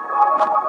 Thank you.